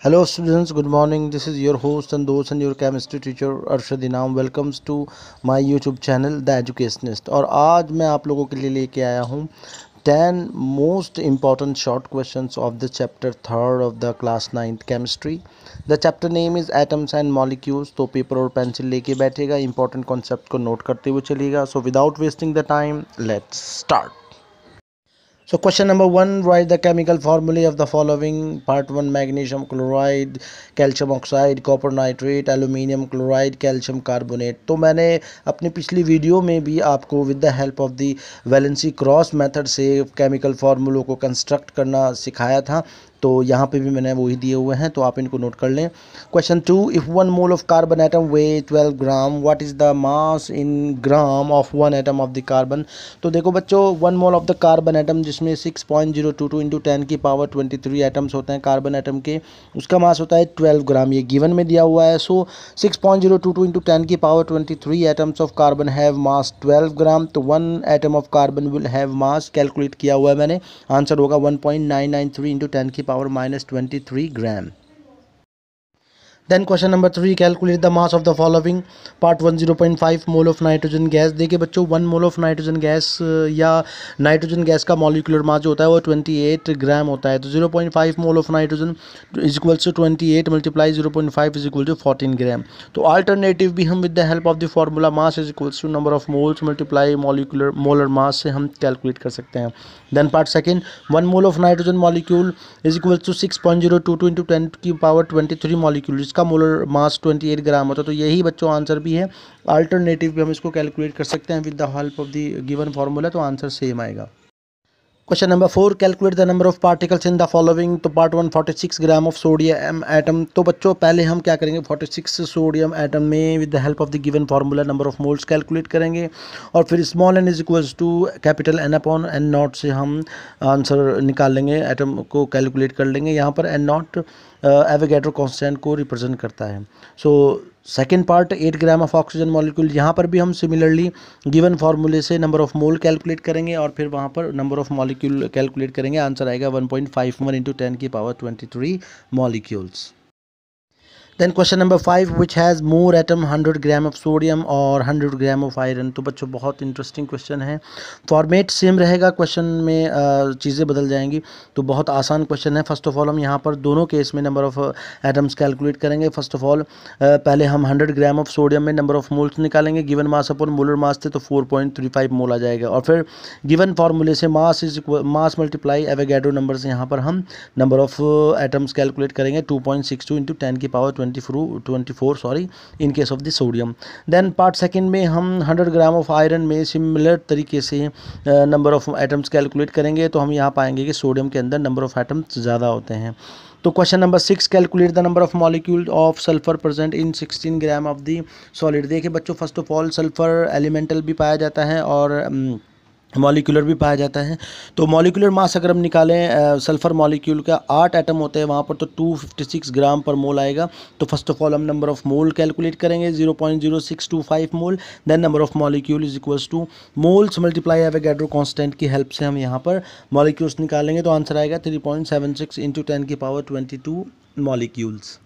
Hello students good morning this is your host and दोस्त and your chemistry teacher Arshad Inam welcomes to my YouTube channel the educationist और आज मैं आप लोगों के लिए लेके आया हूँ ten most important short questions of the chapter third of the class ninth chemistry the chapter name is atoms and molecules तो पेपर और पेंसिल लेके बैठेगा इंपॉर्टेंट कॉन्सेप्ट को नोट करते हुए चलेगा so without wasting the time let's start so question number one write the chemical formulae of the following part one magnesium chloride calcium oxide copper nitrate aluminium chloride calcium carbonate तो मैंने अपनी पिछली video में भी आपको with the help of the valency cross method से chemical फार्मूलों को कंस्ट्रक्ट करना सिखाया था। तो यहाँ पे भी मैंने वही दिए हुए हैं तो आप इनको नोट कर लें। Question two if one mole of carbon atom weigh twelve gram what is the mass in gram of one atom of the carbon तो देखो बच्चों one mole of the carbon atom जिसमें six point zero two two into ten की power twenty three atoms होते हैं carbon atom के, उसका मास होता है ट्वेल्व ग्राम ये गिवन में दिया हुआ है so six point zero two two into ten की power twenty three atoms of carbon have mass twelve gram तो one atom of carbon will have mass calculate किया हुआ है मैंने। आंसर होगा one point nine nine three into ten की power minus 23 gram. Then question number three calculate the mass of the following part one zero point five mole of nitrogen gas देखिए बच्चों one mole of nitrogen gas या nitrogen gas का molecular mass जो होता है, वो twenty eight gram होता है। तो zero point five mole of nitrogen is equals to twenty eight multiply zero point five is equal to fourteen gram तो अल्टरनेटिव भी हम with the help of the formula mass is equals to number of moles multiply molecular molar mass से हम calculate कर सकते हैं। Then part second one mole of nitrogen molecule is equal to six point zero two two into ten की power twenty three molecule molar mass twenty eight gram होता है तो यही बच्चों आंसर भी है। अल्टरनेटिव भी हम इसको कैलकुलेट कर सकते हैं with the help of the given formula तो आंसर सेम आएगा। Question number four calculate the number of particles in the following तो part one forty six gram of sodium atom तो बच्चों, पहले हम क्या करेंगे? फोर्टी सिक्स सोडियम एटम में with the help of the given formula number of moles calculate करेंगे। और फिर small N is equals to capital N upon N naught से हम आंसर निकाल लेंगे एटम को कैलकुलेट कर लेंगे। यहाँ पर एन नॉट एवेगेट्रो कॉन्स्टेंट को रिप्रेजेंट करता है। So second part eight gram of oxygen molecule यहाँ पर भी हम सिमिलरली गिवन फार्मूले से नंबर ऑफ़ मोल कैलकुलेट करेंगे और फिर वहाँ पर नंबर ऑफ़ मॉलिक्यूल कैलकुलेट करेंगे। आंसर आएगा one point five one into ten की power twenty three molecules then question number five which has more atom hundred gram of sodium और hundred gram of iron तो बच्चों, बहुत interesting question है। Format same रहेगा question में चीज़ें बदल जाएँगी। तो बहुत आसान क्वेश्चन है। फ़र्स्ट ऑफ़ ऑल हम यहाँ पर दोनों केस में नंबर ऑफ़ एटम्स कैलकुलेट करेंगे। फ़र्स्ट ऑफ़ ऑल पहले हम हंड्रेड ग्राम ऑफ़ सोडियम में नंबर ऑफ़ मोल्स निकालेंगे। Given mass upon molar mass थे तो four point three five mole आ जाएगा। और फिर गिवन फार्मूले से mass is mass multiply Avogadro number से यहाँ पर हम नंबर ऑफ़ एटम्स कैलकुलेट करेंगे। Two point six two into ten की power twenty twenty twenty four sorry in case of the sodium then part second में हम हंड्रेड ग्राम ऑफ़ आयरन में similar तरीके से नंबर ऑफ़ एटम्स कैलकुलेट करेंगे तो हम यहाँ पाएँगे कि सोडियम के अंदर नंबर ऑफ़ एटम्स ज़्यादा होते हैं। तो question number six calculate the number of molecule of sulphur present in sixteen gram of the solid देखिए बच्चों first of all sulphur elemental भी पाया जाता है और मॉलिकुलर भी पाया जाता है। तो मॉलिकुलर मास अगर हम निकालें सल्फ़र मॉलिक्यूल का आठ एटम होते हैं, वहाँ पर तो टू फिफ्टी सिक्स ग्राम पर मोल आएगा। तो फ़र्स्ट ऑफ़ ऑल हम नंबर ऑफ़ मोल कैलकुलेट करेंगे zero point zero six two five mole then number of molecule is equals to moles multiply Avogadro constant की हेल्प से हम यहाँ पर मॉलिक्यूल्स निकालेंगे। तो आंसर आएगा three point seven six into ten की power twenty two molecules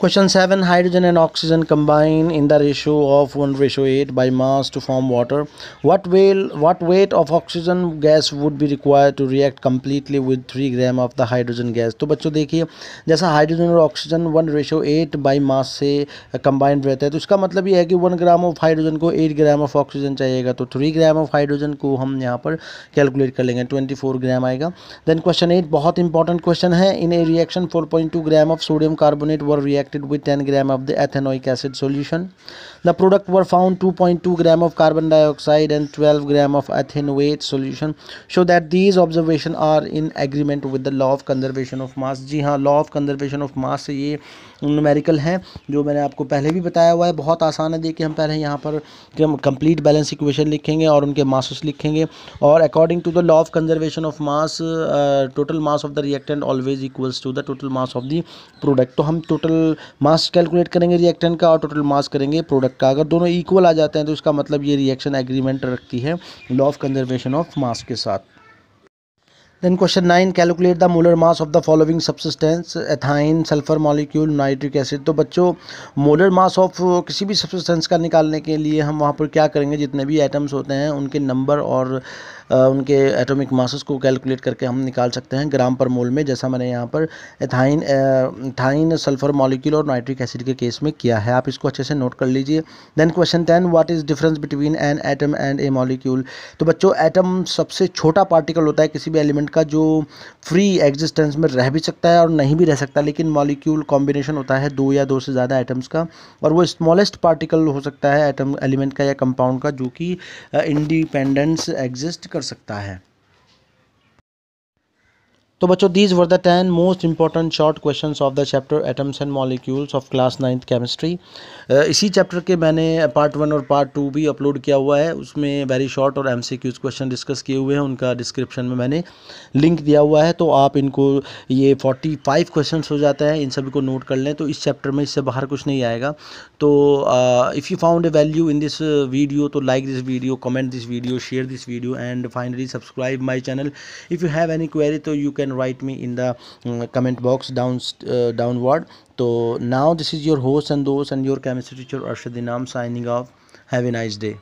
Question 7 Hydrogen and oxygen combine in the ratio of 1 ratio 8 by mass to form water. What, will, what weight of oxygen gas would be required to react completely with 3 gram of the hydrogen gas? तो बच्चों देखिए जैसा hydrogen और oxygen one ratio eight by mass से combined रहता है तो इसका मतलब ये है कि वन ग्राम ऑफ़ हाइड्रोजन को एट ग्राम ऑफ़ ऑक्सीजन चाहिएगा तो थ्री ग्राम ऑफ़ हाइड्रोजन को हम यहाँ पर कैलकुलेट कर लेंगे 24 ग्राम आएगा देन क्वेश्चन एट बहुत इंपॉर्टेंट क्वेश्चन है in a reaction 4.2 gram of sodium carbonate were react reacted with 10 gram of the ethanoic acid solution. The product were found 2.2 gram of carbon dioxide and 12 gram of attenuate solution. Show that these observations are in agreement with the law of conservation of mass. जी हाँ law of conservation of mass से ये numerical हैं, जो मैंने आपको पहले भी बताया हुआ है। बहुत आसान है, देखिए हम पहले यहाँ पर कंप्लीट बैलेंस इक्वेशन लिखेंगे और उनके मासेस लिखेंगे। और according to the law of conservation of mass total mass of the reactant always equals to the total mass of the product तो हम टोटल मास कैलकुलेट करेंगे रिएक्टेंट का और टोटल मास करेंगे प्रोडक्ट का। अगर दोनों इक्वल आ जाते हैं तो इसका मतलब ये रिएक्शन एग्रीमेंट रखती है law of conservation of mass के साथ। Then question nine calculate the molar mass of the following substances ethyne sulphur molecule nitric acid तो बच्चों मोलर मास ऑफ़ किसी भी सब्सिस्टेंस का निकालने के लिए हम वहाँ पर क्या करेंगे? जितने भी आइटम्स होते हैं, उनके नंबर और उनके एटॉमिक मासेस को कैलकुलेट करके हम निकाल सकते हैं ग्राम पर मोल में, जैसा मैंने यहाँ पर एथाइन एथाइन सल्फ़र मॉलिक्यूल और नाइट्रिक एसिड के केस में किया है। आप इसको अच्छे से नोट कर लीजिए। Then question ten what is difference between an atom and a molecule तो बच्चों एटम सबसे छोटा पार्टिकल होता है किसी भी एलिमेंट का जो फ्री एग्जिस्टेंस में रह भी सकता है और नहीं भी रह सकता, लेकिन मॉलिक्यूल कॉम्बिनेशन होता है दो या दो से ज़्यादा एटम्स का। और वो स्मॉलेस्ट पार्टिकल हो सकता है एटम एलिमेंट का या कंपाउंड का, जो कि इंडिपेंडेंस एग्जिस्ट कर सकता है। तो बच्चों these were the ten most important short question of the chapter atoms and molecules of class ninth chemistry इसी चैप्टर के मैंने पार्ट वन और पार्ट टू भी अपलोड किया हुआ है। उसमें वेरी शॉर्ट और M C Qs question discuss किए हुए हैं। उनका डिस्क्रिप्शन में मैंने लिंक दिया हुआ है। तो आप इनको, ये फोर्टी फाइव क्वेश्चन हो जाते हैं। इन सभी को नोट कर लें। तो इस चैप्टर में इससे बाहर कुछ नहीं आएगा। तो if you found a value in this video तो like this video comment this video share this video and finally subscribe my channel if you have any query तो you can can write me in the um, comment box down uh, downward. So now this is your host and those and your chemistry teacher Arshad Inam signing off. Have a nice day